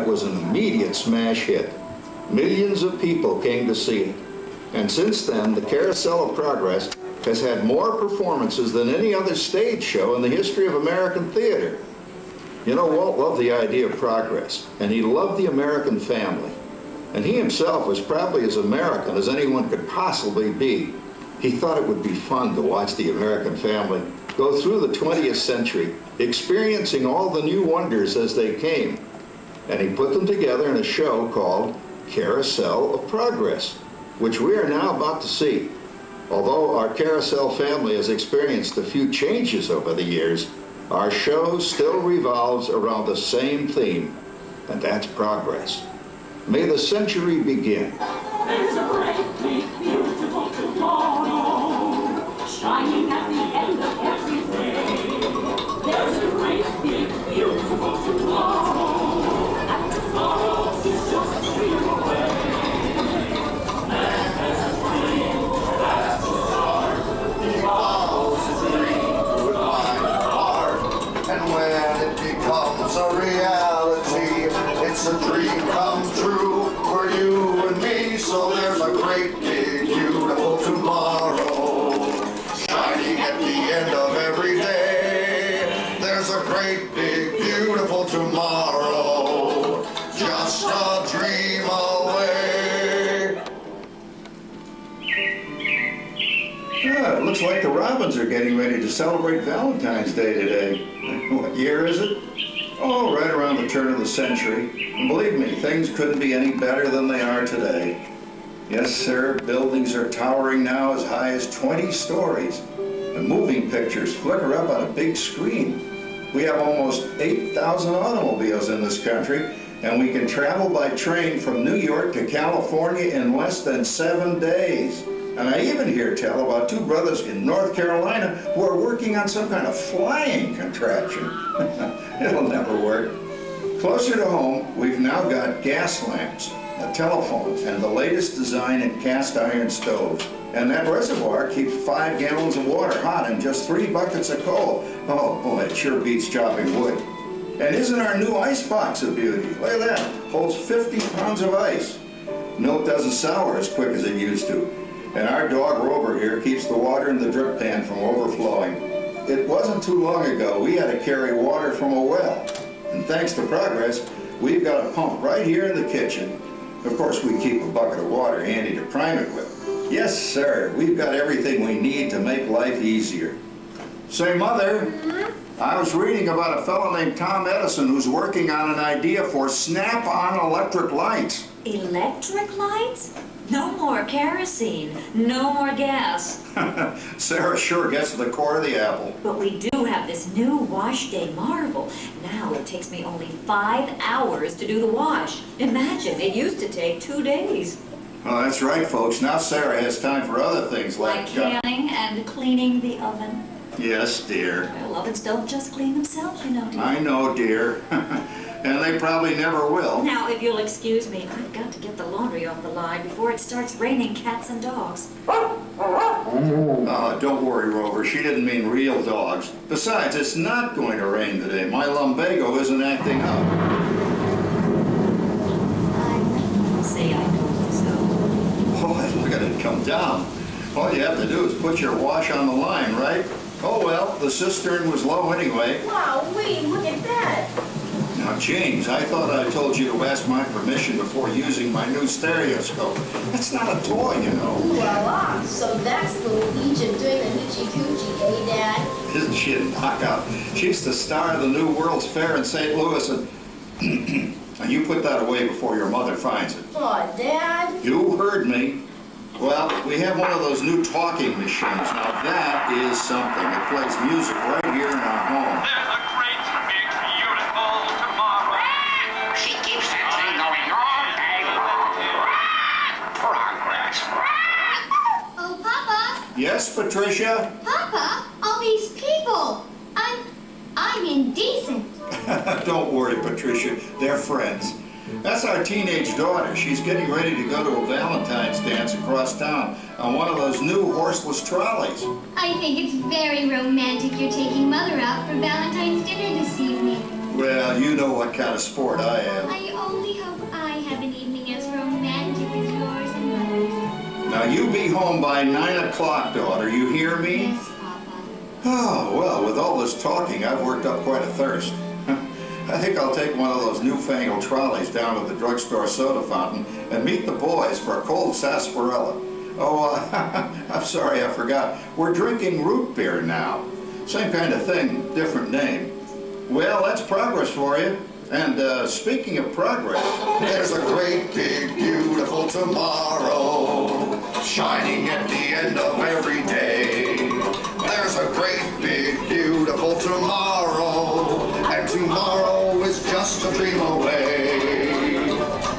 It was an immediate smash hit. Millions of people came to see it. And since then, the Carousel of Progress has had more performances than any other stage show in the history of American theater. You know, Walt loved the idea of progress, and he loved the American family. And he himself was probably as American as anyone could possibly be. He thought it would be fun to watch the American family go through the 20th century, experiencing all the new wonders as they came. And he put them together in a show called Carousel of Progress, which we are now about to see. Although our Carousel family has experienced a few changes over the years, our show still revolves around the same theme, and that's progress. May the century begin. It's a dream come true for you and me. So there's a great big beautiful tomorrow shining at the end of every day. There's a great big beautiful tomorrow, just a dream away. Yeah, it looks like the Robins are getting ready to celebrate Valentine's Day today. What year is it? Oh, right around the turn of the century. Believe me, things couldn't be any better than they are today. Yes, sir, buildings are towering now as high as 20 stories. And moving pictures flicker up on a big screen. We have almost 8,000 automobiles in this country, and we can travel by train from New York to California in less than seven days. And I even hear tell about two brothers in North Carolina who are working on some kind of flying contraption. It'll never work. Closer to home, we've now got gas lamps, a telephone, and the latest design in cast iron stoves. And that reservoir keeps five gallons of water hot in just three buckets of coal. Oh boy, it sure beats chopping wood. And isn't our new ice box a beauty? Look at that, holds 50 pounds of ice. Milk doesn't sour as quick as it used to. And our dog Rover here keeps the water in the drip pan from overflowing. It wasn't too long ago we had to carry water from a well. And thanks to progress, we've got a pump right here in the kitchen. Of course, we keep a bucket of water handy to prime it with. Yes, sir, we've got everything we need to make life easier. Say, Mother, mm -hmm. I was reading about a fellow named Tom Edison who's working on an idea for snap-on electric lights. Electric lights? No more kerosene, no more gas. Sarah sure gets to the core of the apple. But we do have this new wash day marvel. Now it takes me only five hours to do the wash. Imagine, it used to take two days. Well, that's right, folks. Now Sarah has time for other things Like like... uh, canning and cleaning the oven. yes, dear. Well, ovens don't just clean themselves, you know, dear. I know, dear. and they probably never will. Now, if you'll excuse me, I've got to get the laundry off the line before it starts raining cats and dogs. Oh, don't worry, Rover. She didn't mean real dogs. Besides, it's not going to rain today. My lumbago isn't acting up. I say I told you so. Oh, look at it come down. All you have to do is put your wash on the line, right? Oh, well, the cistern was low anyway. Wow, wait, look at that. Now, James, I thought I told you to ask my permission before using my new stereoscope. That's not a toy, you know. Voila. So that's Little Egypt doing the hoochie coochie, eh, Dad? Isn't she a knockout? She's the star of the new World's Fair in St. Louis, and, and you put that away before your mother finds it. Aw, Dad. You heard me. Well, we have one of those new talking machines. Now, that is something. It plays music right here in our home. Yes, Patricia? Papa, all these people. I'm, I'm indecent. Don't worry, Patricia. They're friends. That's our teenage daughter. She's getting ready to go to a Valentine's dance across town on one of those new horseless trolleys. I think it's very romantic you're taking Mother out for Valentine's dinner this evening. Well, you know what kind of sport I am. I You be home by 9 o'clock, daughter. You hear me? Yes, Papa. Oh, well, with all this talking, I've worked up quite a thirst. I think I'll take one of those newfangled trolleys down to the drugstore soda fountain and meet the boys for a cold sarsaparilla. Oh, uh, I'm sorry, I forgot. We're drinking root beer now. Same kind of thing, different name. Well, that's progress for you. And uh, speaking of progress, There's a great big beautiful tomorrow shining at the end of every day. There's a great big beautiful tomorrow, and tomorrow is just a dream away.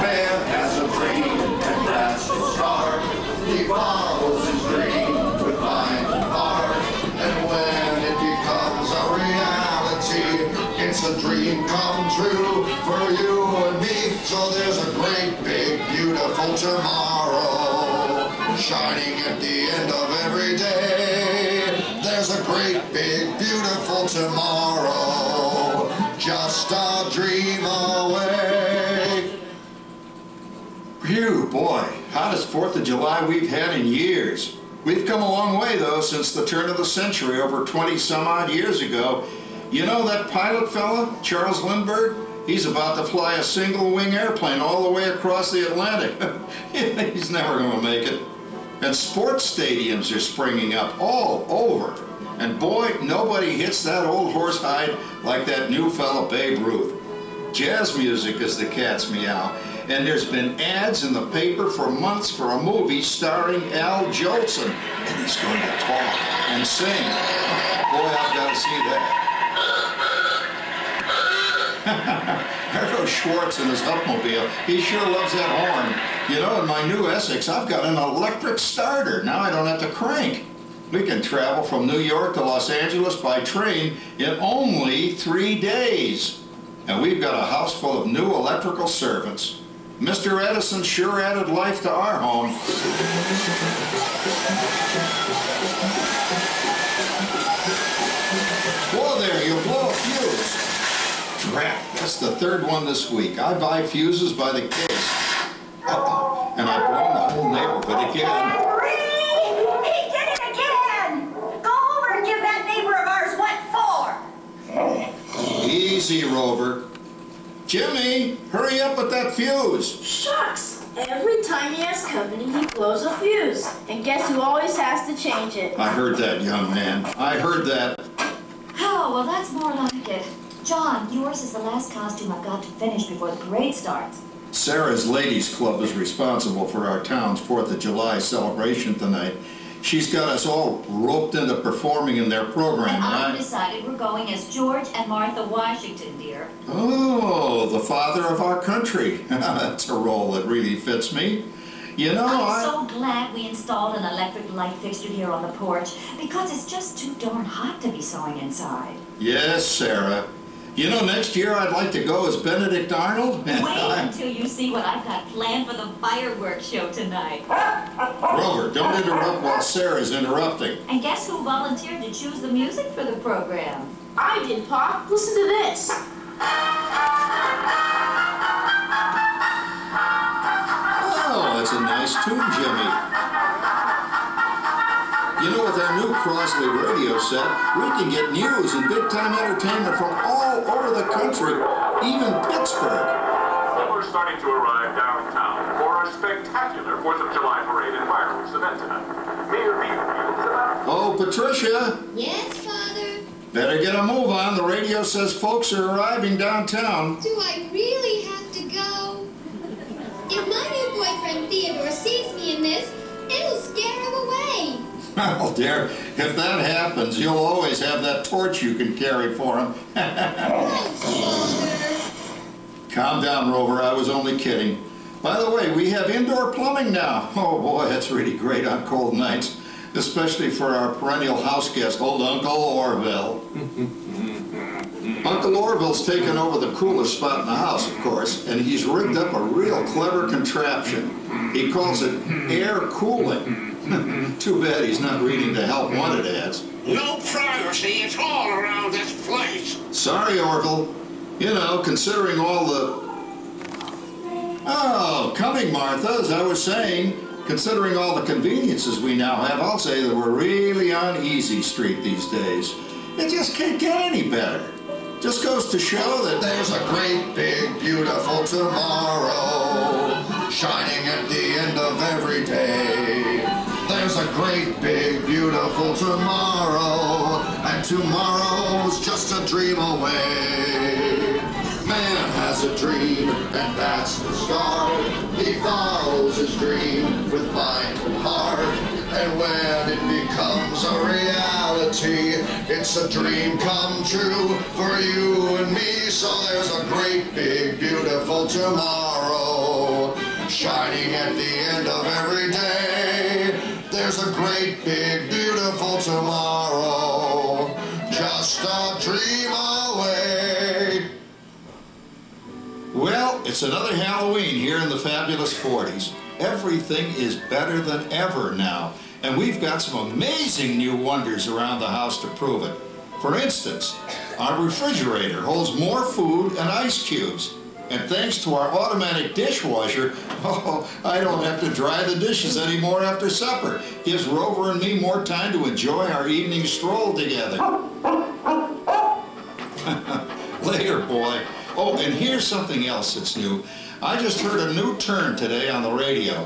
Man has a dream, and that's the start. He follows his dream with mind and heart, and when it becomes a reality, it's a dream come true for you and me. So there's a great big beautiful tomorrow shining at the end of every day. There's a great big beautiful tomorrow just a dream away. Phew, boy, hottest 4th of July we've had in years. We've come a long way, though, since the turn of the century, over 20 some odd years ago. You know that pilot fella, Charles Lindbergh? He's about to fly a single wing airplane all the way across the Atlantic. He's never going to make it. And sports stadiums are springing up all over. And boy, nobody hits that old horse hide like that new fella Babe Ruth. Jazz music is the cat's meow. And there's been ads in the paper for months for a movie starring Al Jolson. And he's going to talk and sing. Boy, I've got to see that. There Schwartz in his Hupmobile. He sure loves that horn. You know, in my new Essex, I've got an electric starter. Now I don't have to crank. We can travel from New York to Los Angeles by train in only three days. And we've got a house full of new electrical servants. Mr. Edison sure added life to our home. Drat, that's the third one this week. I buy fuses by the case. Uh-oh, and I've blown the whole neighborhood again. He did it again! Go over and give that neighbor of ours what for. Easy, Rover. Jimmy, hurry up with that fuse. Shucks! Every time he has company, he blows a fuse. And guess who always has to change it? I heard that, young man. I heard that. Oh, well, that's more like it. John, yours is the last costume I've got to finish before the parade starts. Sarah's Ladies Club is responsible for our town's 4th of July celebration tonight. She's got us all roped into performing in their program. And I've I- decided we're going as George and Martha Washington, dear. Oh, the father of our country. That's a role that really fits me. You know, I'm I... so glad we installed an electric light fixture here on the porch because it's just too darn hot to be sewing inside. Yes, Sarah. You know, next year I'd like to go as Benedict Arnold. Wait until you see what I've got planned for the fireworks show tonight. Rover, don't interrupt while Sarah's interrupting. And guess who volunteered to choose the music for the program? I did, Pop. Listen to this. Oh, that's a nice tune, Jimmy. You know, with our new Crosley radio set, we can get news and big-time entertainment from all over the country, even Pittsburgh. We're starting to arrive downtown for a spectacular 4th of July parade and fireworks event tonight. Mayor Beaver is about Oh, Patricia, Yes, Father? better get a move on. The radio says folks are arriving downtown. Do I really have to go? If my new boyfriend Theodore sees me in this, Well, dear, if that happens, you'll always have that torch you can carry for him. Calm down, Rover. I was only kidding. By the way, we have indoor plumbing now. Oh boy, that's really great on cold nights, especially for our perennial house guest, old Uncle Orville. Uncle Orville's taken over the coolest spot in the house, of course, and he's rigged up a real clever contraption. He calls it air cooling. Too bad he's not reading the help wanted ads. No privacy at all around this place. Sorry, Orville. You know, considering all the... Oh, coming, Martha, as I was saying, Considering all the conveniences we now have, I'll say that we're really on easy street these days. It just can't get any better. Just goes to show that There's a great, big, beautiful tomorrow shining at the end of every day. Great, big, beautiful tomorrow, and tomorrow's just a dream away. Man has a dream, and that's the start. He follows his dream with mind and heart. And when it becomes a reality, it's a dream come true for you and me. So there's a great, big, beautiful tomorrow shining at the end of every day. There's a great, big, beautiful tomorrow, just a dream away. Well, it's another Halloween here in the fabulous 40s. Everything is better than ever now, and we've got some amazing new wonders around the house to prove it. For instance, our refrigerator holds more food and ice cubes. And thanks to our automatic dishwasher, oh, I don't have to dry the dishes anymore after supper. Gives Rover and me more time to enjoy our evening stroll together. Later, boy. Oh, and here's something else that's new. I just heard a new term today on the radio.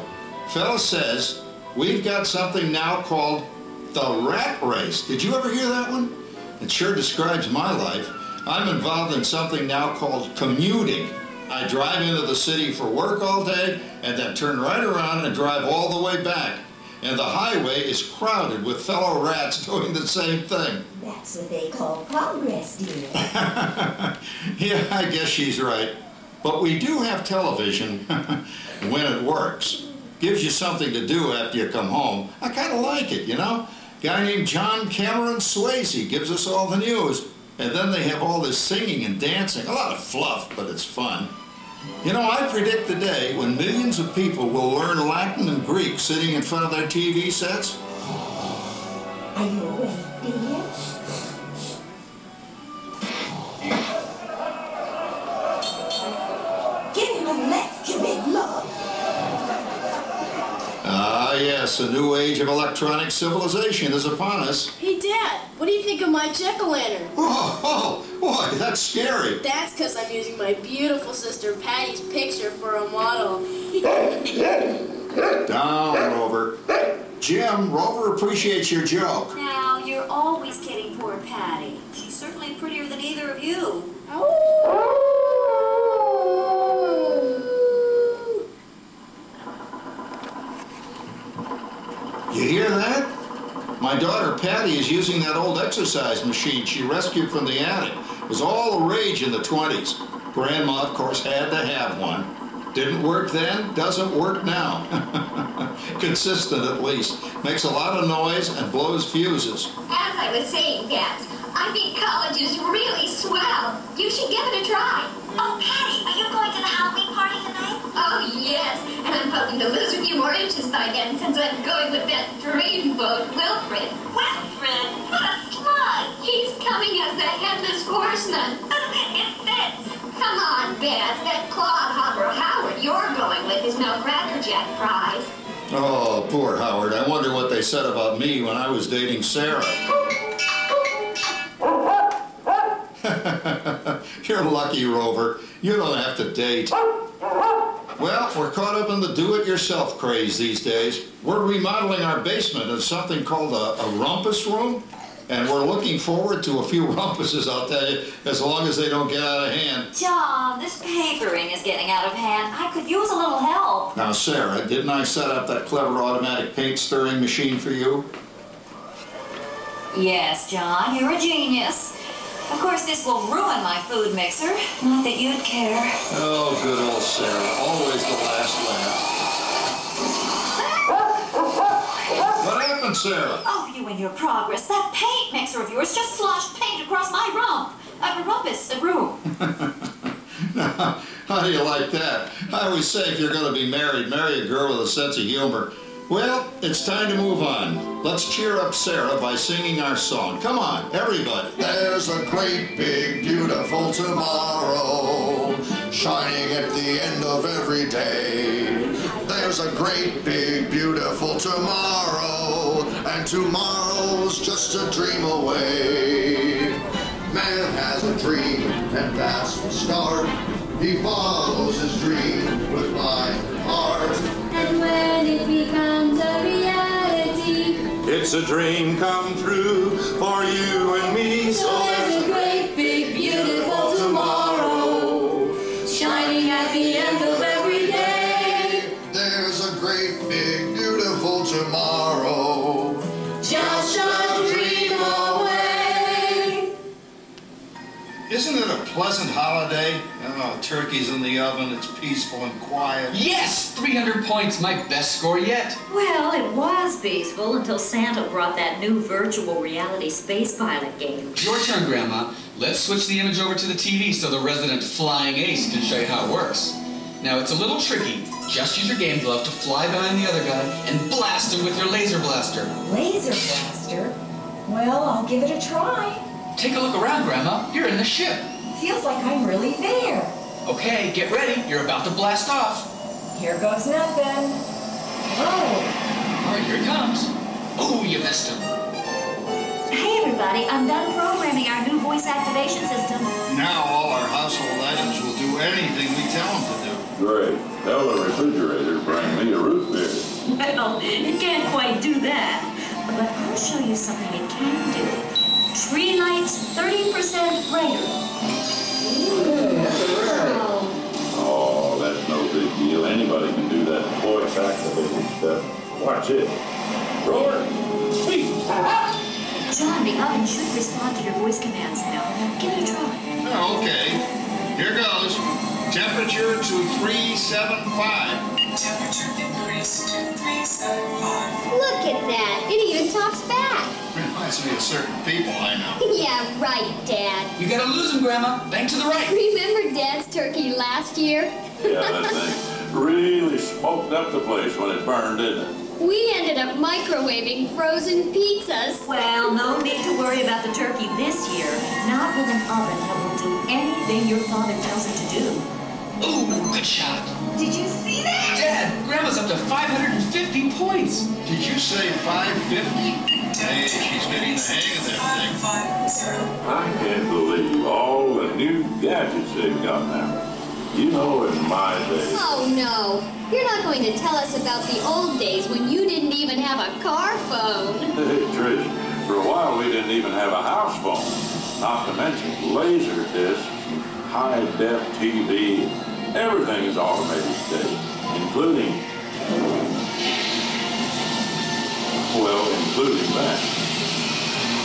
Fella says we've got something now called the rat race. Did you ever hear that one? It sure describes my life. I'm involved in something now called commuting. I drive into the city for work all day and then turn right around and drive all the way back. And the highway is crowded with fellow rats doing the same thing. That's what they call progress, dear. yeah, I guess she's right. But we do have television when it works. Gives you something to do after you come home. I kind of like it, you know? Guy named John Cameron Swayze gives us all the news. And then they have all this singing and dancing. A lot of fluff, but it's fun. You know, I predict the day when millions of people will learn Latin and Greek sitting in front of their TV sets. Are you dear? Get him a you big love. Yes, a new age of electronic civilization is upon us. Hey, Dad, what do you think of my jack-o'-lantern? Oh, oh, boy, that's scary. That's because I'm using my beautiful sister Patty's picture for a model. Down, Rover. Jim, Rover appreciates your joke. Now, you're always kidding poor Patty. She's certainly prettier than either of you. You hear that? My daughter Patty is using that old exercise machine she rescued from the attic. It was all the rage in the 20s. Grandma, of course, had to have one. Didn't work then, doesn't work now. Consistent at least. Makes a lot of noise and blows fuses. As I was saying, Dad, I think college is really swell. You should give it a try. Oh, Patty, are you the Halloween party tonight? Oh, yes. And I'm hoping to lose a few more inches by then since I'm going with that dreamboat, Wilfred. Wilfred? What a slug. He's coming as the headless horseman. it fits. Come on, Beth. That clodhopper Howard you're going with is no Cracker Jack prize. Oh, poor Howard. I wonder what they said about me when I was dating Sarah. You're lucky, Rover. You don't have to date. Well, we're caught up in the do-it-yourself craze these days. We're remodeling our basement into something called a, a rumpus room, and we're looking forward to a few rumpuses, I'll tell you, as long as they don't get out of hand. John, this papering is getting out of hand. I could use a little help. Now, Sarah, didn't I set up that clever automatic paint stirring machine for you? Yes, John, you're a genius. Of course, this will ruin my food mixer. Not that you'd care. Oh, good old Sarah. Always the last laugh. What happened, Sarah? Oh, you and your progress. That paint mixer of yours just sloshed paint across my rump. A rumpus, a room. How do you like that? I always say if you're going to be married, marry a girl with a sense of humor. Well, it's time to move on. Let's cheer up Sarah by singing our song. Come on, everybody. There's a great, big, beautiful tomorrow shining at the end of every day. There's a great, big, beautiful tomorrow, and tomorrow's just a dream away. Man has a dream, and that's the start. He follows his dream with my heart. It's a dream come true for you and me. so Isn't it a pleasant holiday? Oh, turkey's in the oven, it's peaceful and quiet. Yes! 300 points, my best score yet. Well, it was peaceful until Santa brought that new virtual reality space pilot game. Your turn, Grandma. Let's switch the image over to the TV so the resident flying ace can show you how it works. Now, it's a little tricky. Just use your game glove to fly behind the other guy and blast him with your laser blaster. Laser blaster? Well, I'll give it a try. Take a look around, Grandma. You're in the ship. Feels like I'm really there. Okay, get ready. You're about to blast off. Here goes nothing. Oh, All right, here it comes. Oh, you missed him. Hey, everybody, I'm done programming our new voice activation system. Now all our household items will do anything we tell them to do. Great. Tell the refrigerator to bring me a root beer. Well, it can't quite do that. But I'll show you something it can do. Tree lights 30% brighter. Oh, that's no big deal. Anybody can do that Boy, voice activated stuff. Watch it. Roar. Speak. John, the oven should respond to your voice commands now. Give it a try. Oh, okay, here goes. Temperature to 375. Look at that. It even talks back. Reminds me of certain people I know. yeah, right, Dad. You gotta lose him, Grandma. Bank to the right. Remember Dad's turkey last year? Yeah, that thing really smoked up the place when it burned, didn't it? We ended up microwaving frozen pizzas. Well, no need to worry about the turkey this year. Not with an oven that will do anything your father tells it to do. Ooh, good shot. did you see that? Dad, Grandma's up to 550 points. Did you say 550? Hey, she's getting the hang of that. I can't believe all the new gadgets they've got now. You know, in my day, Oh no. You're not going to tell us about the old days when you didn't even have a car phone. hey, Trish, for a while we didn't even have a house phone. Not to mention laser discs, high def TV. Everything is automated today, including, well, including that.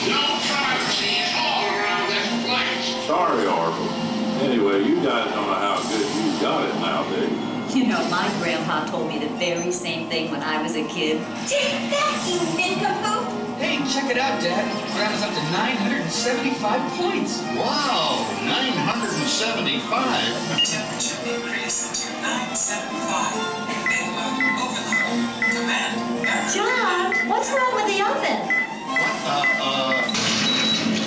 No privacy at all around this place. Sorry, Orville. Anyway, you guys don't know how good you got it now, nowadays. You know, my grandpa told me the very same thing when I was a kid. Take that, you nincompoop! Hey, check it out, Dad. Grandma's up to 975 points. Wow, 975. John, what's wrong with the oven? Uh, uh,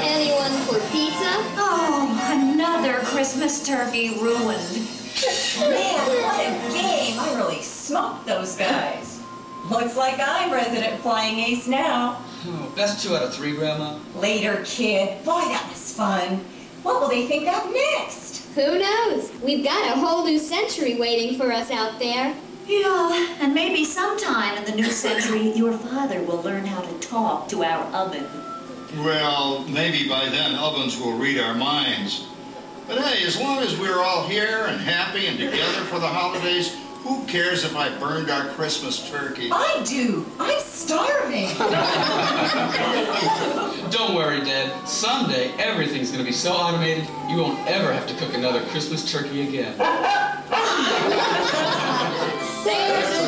Anyone for pizza? Oh, another Christmas turkey ruined. Man, what a game! I really smoked those guys. Looks like I'm resident flying ace now. Oh, best two out of three, Grandma. Later, kid. Boy, that was fun. What will they think of next? Who knows? We've got a whole new century waiting for us out there. Yeah, and maybe sometime in the new century, your father will learn how to talk to our oven. well, maybe by then ovens will read our minds. But hey, as long as we're all here and happy and together for the holidays, who cares if I burned our Christmas turkey? I do. I'm starving. Don't worry, Dad. Someday everything's gonna be so automated you won't ever have to cook another Christmas turkey again. There's a